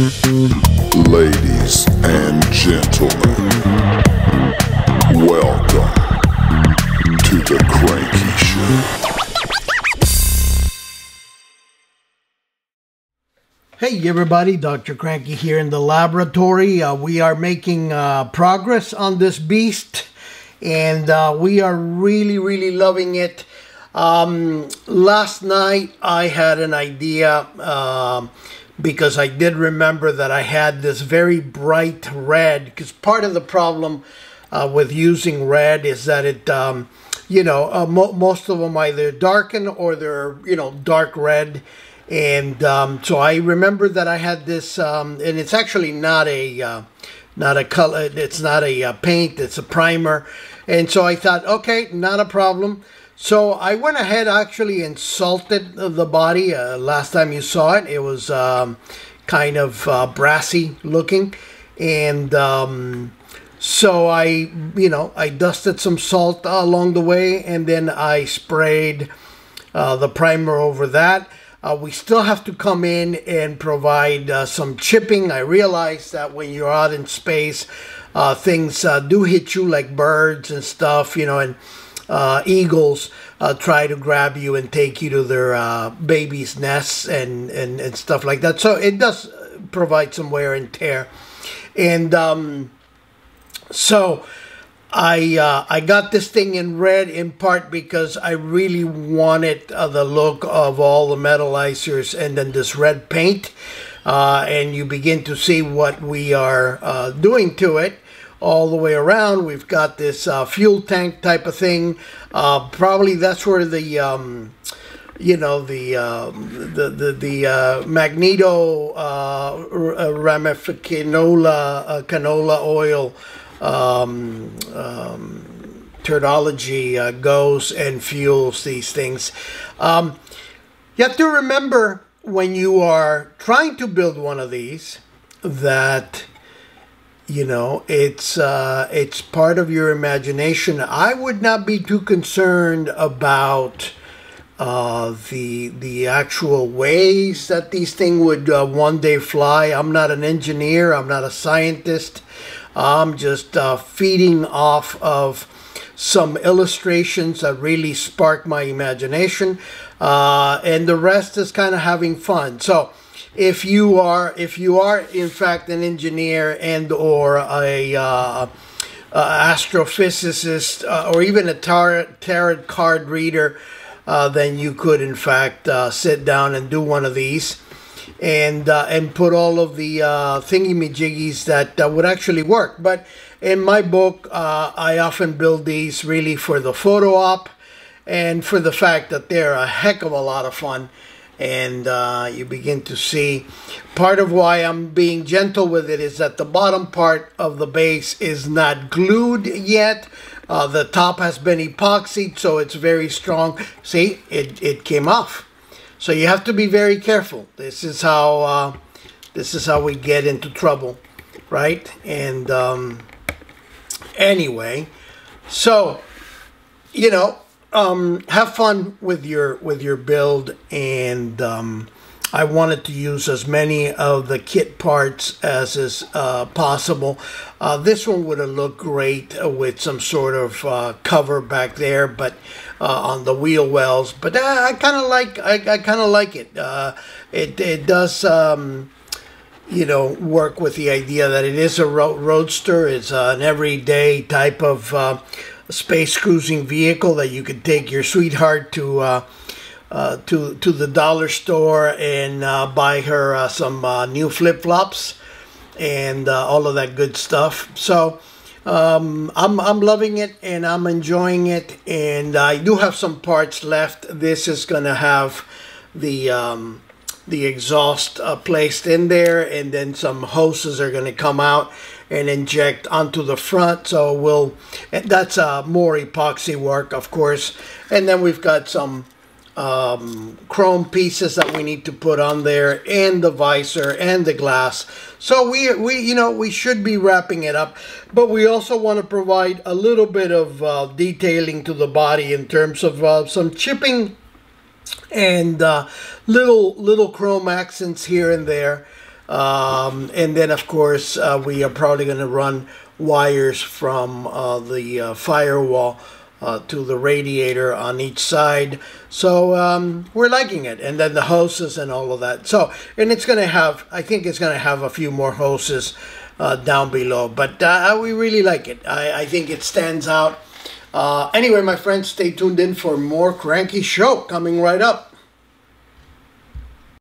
Ladies and gentlemen, welcome to the Cranky Show. Hey everybody, Dr. Cranky here in the laboratory. Uh, we are making uh, progress on this beast and uh, we are really, really loving it. Um, last night I had an idea um, because I did remember that I had this very bright red because part of the problem uh, with using red is that it, um, you know, uh, mo most of them either darken or they're, you know, dark red and um, so I remember that I had this, um, and it's actually not a uh, not a color, it's not a uh, paint, it's a primer, and so I thought, okay, not a problem. So I went ahead actually and salted the body. Uh, last time you saw it, it was um, kind of uh, brassy looking, and um, so I, you know, I dusted some salt along the way, and then I sprayed uh, the primer over that. Uh, we still have to come in and provide uh, some chipping. I realize that when you're out in space, uh, things do hit you like birds and stuff, you know, and uh, eagles uh, try to grab you and take you to their babies' nests and, and, and stuff like that. So it does provide some wear and tear. And um, so I uh, I got this thing in red in part because I really wanted uh, the look of all the metallizers and then this red paint. Uh, and you begin to see what we are uh, doing to it all the way around. We've got this uh, fuel tank type of thing. Uh, probably that's where the um, you know the um, the the, the magneto ramificanola canola oil um, um, uh, goes and fuels these things. Um, you have to remember when you are trying to build one of these that you know it's uh, it's part of your imagination. I would not be too concerned about uh, the the actual ways that these things would uh, one day fly. I'm not an engineer. I'm not a scientist. I'm just uh, feeding off of some illustrations that really spark my imagination, uh, and the rest is kind of having fun. So, if you are if you are in fact an engineer and or a uh, astrophysicist uh, or even a tarot, tarot card reader, uh, then you could in fact uh, sit down and do one of these and uh, and put all of the uh, thingy majiggies that uh, would actually work. But in my book, uh, I often build these really for the photo op and for the fact that they're a heck of a lot of fun. And uh, you begin to see part of why I'm being gentle with it is that the bottom part of the base is not glued yet. Uh, the top has been epoxied, so it's very strong. See, it, it came off. So you have to be very careful. This is how uh, this is how we get into trouble, right? And um, anyway, so you know, um, have fun with your with your build, and um, I wanted to use as many of the kit parts as is uh, possible. Uh, this one would have looked great with some sort of uh, cover back there, but uh, on the wheel wells, but I kind of like I, I kind of like it. Uh, it it does um, you know work with the idea that it is a ro roadster. It's an everyday type of uh, space cruising vehicle that you could take your sweetheart to. Uh, uh, to to the dollar store and buy her some new flip flops and all of that good stuff. So um, I'm, I'm loving it and I'm enjoying it and I do have some parts left this is gonna have the um, the exhaust uh, placed in there and then some hoses are gonna come out and inject onto the front. So we'll that's uh, more epoxy work of course. And then we've got some um, chrome pieces that we need to put on there and the visor and the glass. So we we you know we should be wrapping it up but we also want to provide a little bit of uh, detailing to the body in terms of uh, some chipping and uh, little little chrome accents here and there Um, and then, of course, uh, we are probably going to run wires from uh, the uh, firewall uh, to the radiator on each side. So um, we're liking it. And then the hoses and all of that. So, and it's going to have, I think it's going to have a few more hoses uh, down below. But uh, we really like it. I, I think it stands out. Anyway, my friends, stay tuned in for more Cranky Show coming right up.